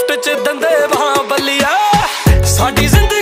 Lift 'ਚ ਦੰਦੇ ਵਾਂ ਬੱਲੀਆ। ਸਾਡੀ ਜ਼ਿੰਦਗੀ